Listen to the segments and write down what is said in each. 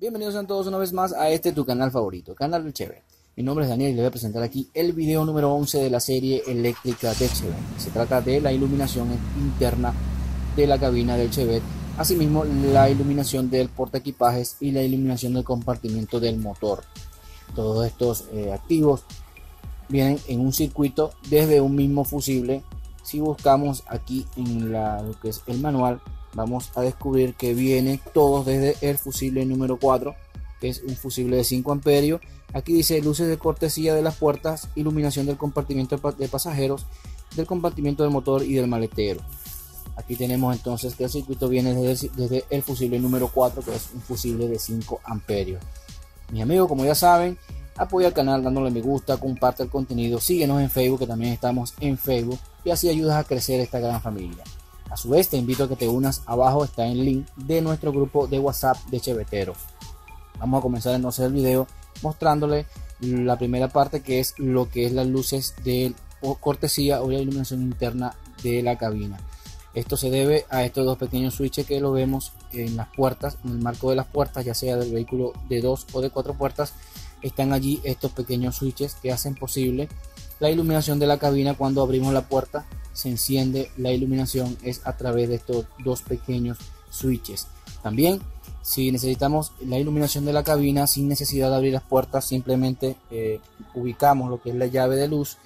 Bienvenidos a todos una vez más a este tu canal favorito, Canal del Cheve. Mi nombre es Daniel y les voy a presentar aquí el video número 11 de la serie eléctrica de Chevette. Se trata de la iluminación interna de la cabina del Chevette, asimismo la iluminación del portaequipajes y la iluminación del compartimiento del motor. Todos estos eh, activos vienen en un circuito desde un mismo fusible. Si buscamos aquí en la, lo que es el manual, vamos a descubrir que viene todos desde el fusible número 4 que es un fusible de 5 amperios. Aquí dice luces de cortesía de las puertas iluminación del compartimiento de pasajeros del compartimiento del motor y del maletero. Aquí tenemos entonces que el circuito viene desde, el fusible número 4 que es un fusible de 5 amperios. Mis amigos como ya saben apoya al canal dándole me gusta comparte el contenido síguenos en facebook que también estamos en facebook y así ayudas a crecer esta gran familia a su vez, te invito a que te unas. Abajo está el link de nuestro grupo de WhatsApp de Chevetero. Vamos a comenzar entonces el video mostrándole la primera parte que es lo que es las luces de cortesía o la iluminación interna de la cabina. Esto se debe a estos dos pequeños switches que lo vemos en las puertas, en el marco de las puertas, ya sea del vehículo de dos o de cuatro puertas. Están allí estos pequeños switches que hacen posible la iluminación de la cabina cuando abrimos la puerta se enciende la iluminación es a través de estos dos pequeños switches. También si necesitamos la iluminación de la cabina sin necesidad de abrir las puertas, simplemente eh, ubicamos lo que es la llave de luz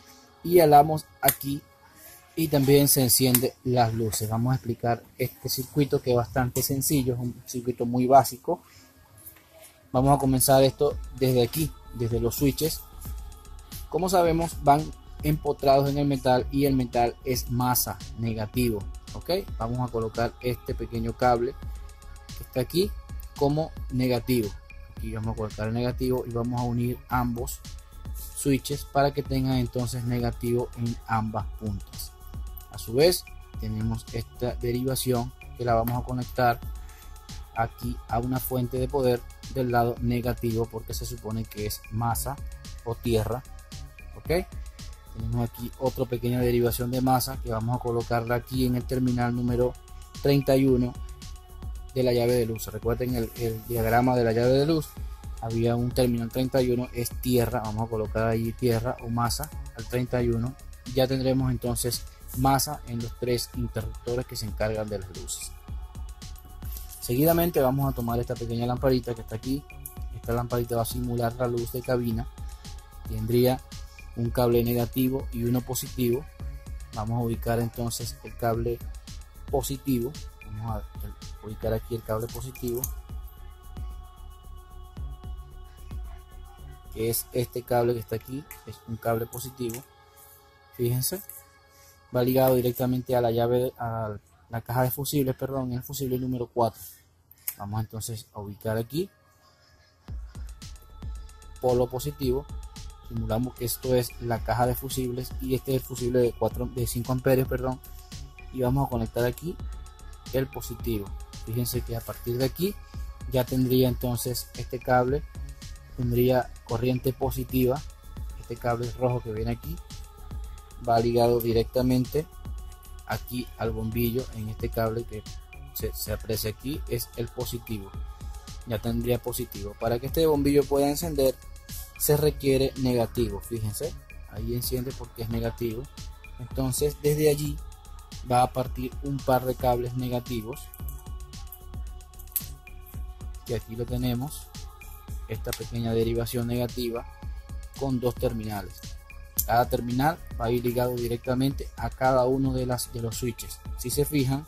y alamos aquí y también se enciende las luces. Vamos a explicar este circuito que es bastante sencillo, es un circuito muy básico. Vamos a comenzar esto desde aquí, desde los switches. Como sabemos, van empotrados en el metal y el metal es masa negativo ok vamos a colocar este pequeño cable que está aquí como negativo. Aquí vamos a colocar el negativo y vamos a unir ambos switches para que tengan entonces negativo en ambas puntas. A su vez tenemos esta derivación que la vamos a conectar aquí a una fuente de poder del lado negativo porque se supone que es masa o tierra ok tenemos aquí otra pequeña derivación de masa que vamos a colocarla aquí en el terminal número 31 de la llave de luz. Recuerden el, diagrama de la llave de luz había un terminal 31 es tierra. Vamos a colocar ahí tierra o masa al 31 ya tendremos entonces masa en los tres interruptores que se encargan de las luces. Seguidamente vamos a tomar esta pequeña lamparita que está aquí. Esta lamparita va a simular la luz de cabina. Tendría un cable negativo y uno positivo. Vamos a ubicar entonces el cable positivo. Vamos a ubicar aquí el cable positivo que es este cable que está aquí es un cable positivo. Fíjense va ligado directamente a la llave a la caja de fusibles perdón el fusible número 4 vamos entonces a ubicar aquí. Polo positivo simulamos que esto es la caja de fusibles y este es el fusible de 4 de 5 amperios perdón y vamos a conectar aquí el positivo. Fíjense que a partir de aquí ya tendría entonces este cable tendría corriente positiva este cable rojo que viene aquí va ligado directamente aquí al bombillo en este cable que se, se aprecia aquí es el positivo. Ya tendría positivo. Para que este bombillo pueda encender se requiere negativo fíjense. Ahí enciende porque es negativo. Entonces desde allí va a partir un par de cables negativos. Que aquí lo tenemos esta pequeña derivación negativa con dos terminales. Cada terminal va a ir ligado directamente a cada uno de, de los switches. Si se fijan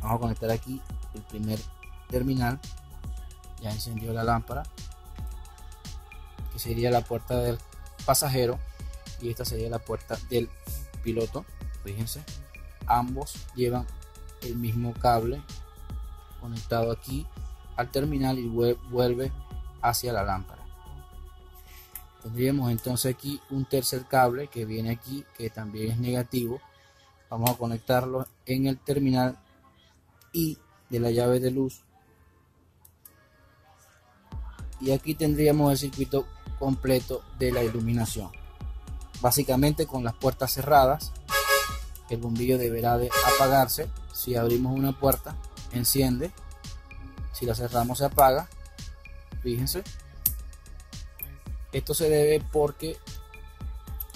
vamos a conectar aquí el primer terminal. Ya encendió la lámpara sería la puerta del pasajero y esta sería la puerta del piloto. Fíjense ambos llevan el mismo cable conectado aquí al terminal y vuelve hacia la lámpara. Tendríamos entonces aquí un tercer cable que viene aquí que también es negativo. Vamos a conectarlo en el terminal y de la llave de luz. Y aquí tendríamos el circuito completo de la iluminación. Básicamente con las puertas cerradas, el bombillo deberá de apagarse. Si abrimos una puerta, enciende. Si la cerramos, se apaga. fíjense esto se debe porque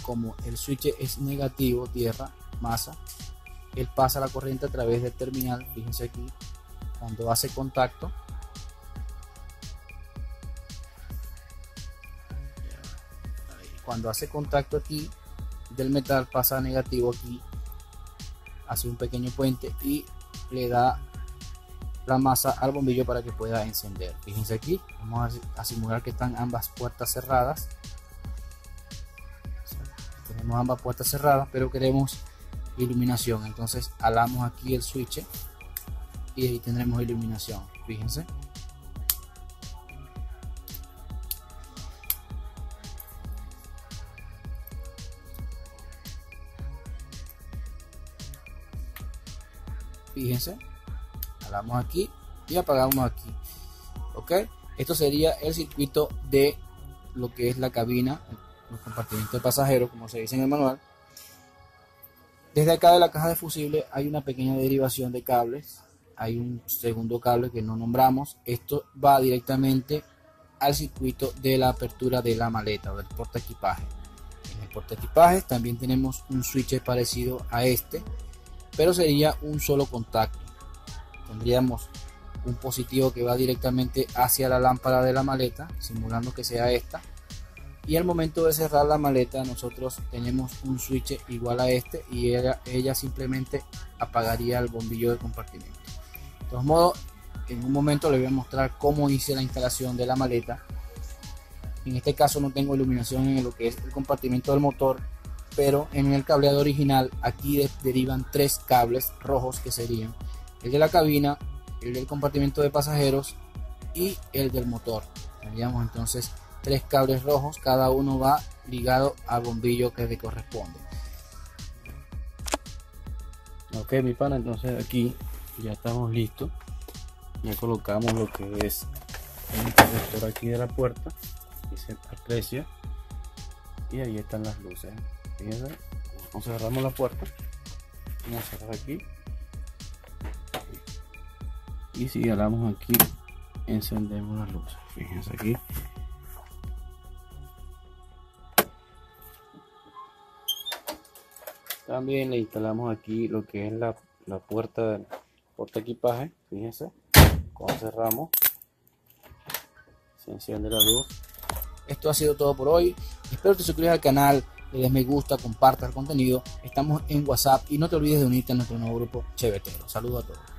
como el switch es negativo tierra masa él pasa la corriente a través del terminal fíjense aquí cuando hace contacto cuando hace contacto aquí del metal pasa negativo aquí hace un pequeño puente y le da la masa al bombillo para que pueda encender. Fíjense aquí vamos a, simular que están ambas puertas cerradas. Tenemos ambas puertas cerradas pero queremos iluminación. Entonces alamos aquí el switch y ahí tendremos iluminación. Fíjense fíjense. Jalamos aquí y apagamos aquí. Ok esto sería el circuito de lo que es la cabina los compartimentos de pasajeros como se dice en el manual. Desde acá de la caja de fusible hay una pequeña derivación de cables. Hay un segundo cable que no nombramos. Esto va directamente al circuito de la apertura de la maleta o del porta equipaje en el porta equipaje también tenemos un switch parecido a este pero sería un solo contacto. Tendríamos un positivo que va directamente hacia la lámpara de la maleta simulando que sea esta. Y al momento de cerrar la maleta nosotros tenemos un switch igual a este y ella, simplemente apagaría el bombillo de compartimiento. De todos modos en un momento les voy a mostrar cómo hice la instalación de la maleta. En este caso no tengo iluminación en lo que es el compartimento del motor pero en el cableado original aquí derivan tres cables rojos que serían el de la cabina, el del compartimento de pasajeros y el del motor. Tendríamos entonces tres cables rojos, cada uno va ligado al bombillo que le corresponde. Ok, mi pana, entonces aquí ya estamos listos. Ya colocamos lo que es el interruptor aquí de la puerta y se aprecia. Y ahí están las luces. Fíjense, cerramos la puerta. Vamos a cerrar aquí. Y si damos aquí encendemos las luces fíjense aquí. También le instalamos aquí lo que es la, la puerta del porta equipaje fíjense. Cuando cerramos se enciende la luz. Esto ha sido todo por hoy. Espero que te suscribas al canal le des me gusta compartas el contenido. Estamos en whatsapp y no te olvides de unirte a nuestro nuevo grupo chevetero. Saludos a todos